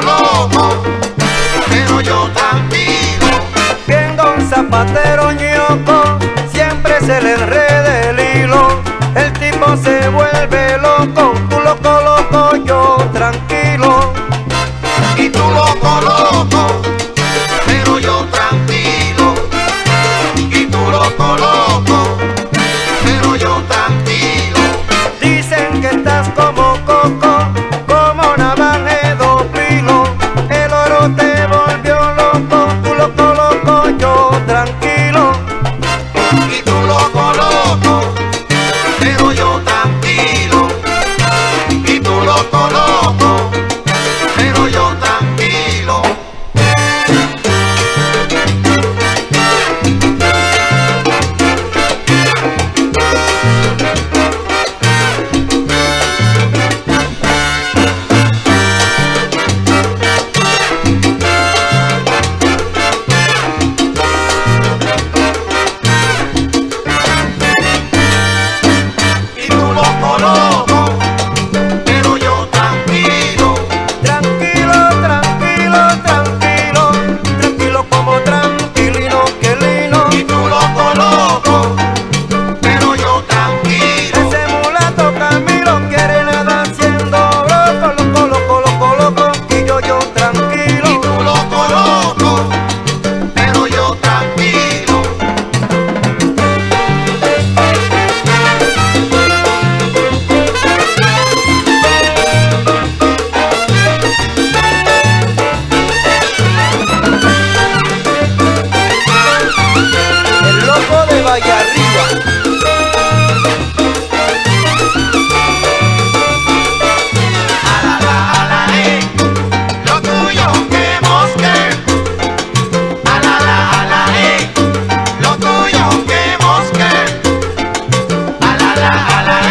loco, pero yo también. Viendo un zapatero ñoco, siempre se le enreda el hilo, el tipo se vuelve la, la.